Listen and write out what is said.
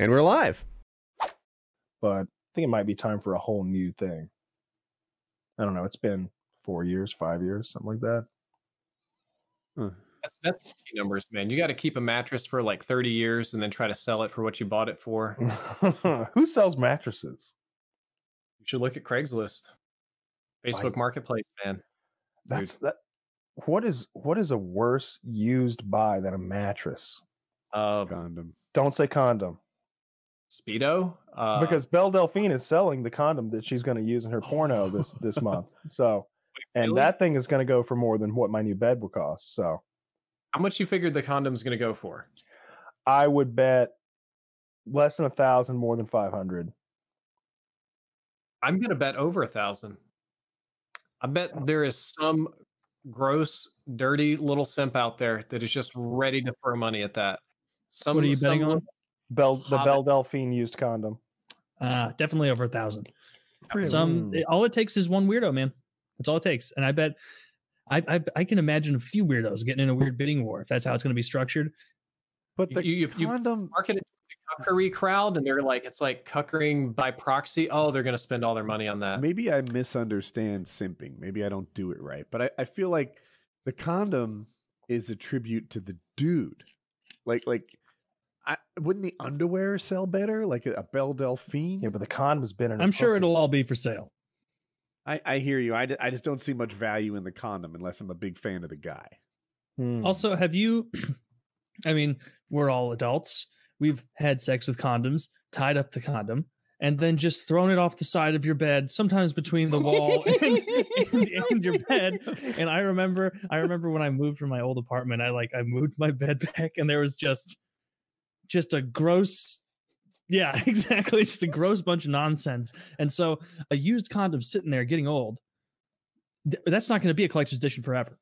And we're live. But I think it might be time for a whole new thing. I don't know. It's been four years, five years, something like that. That's that's lucky numbers, man. You got to keep a mattress for like 30 years and then try to sell it for what you bought it for. Who sells mattresses? You should look at Craigslist, Facebook Marketplace, man. That's that. What is what is a worse used buy than a mattress? Uh, Condom. Don't say condom Speedo, uh, because Belle Delphine is selling the condom that she's going to use in her porno this this month. So, and really? that thing is going to go for more than what my new bed will cost. So, how much you figured the condom's going to go for? I would bet less than a thousand, more than five hundred. I'm going to bet over a thousand. I bet there is some gross, dirty little simp out there that is just ready to throw money at that. Some, What are you betting some on? Belle the Hobbit. Belle Delphine used condom. Uh, definitely over a thousand. Really? Some it- all it takes is one weirdo, man. That's all it takes. And I bet I I, I can imagine a few weirdos getting in a weird bidding war if that's how it's going to be structured. But You- the you- you- you- condom. market it to the cuckery crowd, and they're like, it's like cuckering by proxy. Oh, they're going to spend all their money on that. Maybe I misunderstand simping. Maybe I don't do it right. But I, I feel like the condom is a tribute to the dude. Like like I, wouldn't the underwear sell better? Like a, a Belle Delphine? Yeah, but the condom's been in. I'm sure it'll all be for sale. I, I hear you. I, d- I just don't see much value in the condom unless I'm a big fan of the guy. Hmm. Also, have you I mean, we're all adults. We've had sex with condoms, tied up the condom, and then just thrown it off the side of your bed, sometimes between the wall and, and, and your bed. And I remember, I remember when I moved from my old apartment, I like I moved my bed back, and there was just, just a gross, yeah, exactly, just a gross bunch of nonsense. And so, a used condom sitting there getting old, th- that's not going to be a collector's edition forever.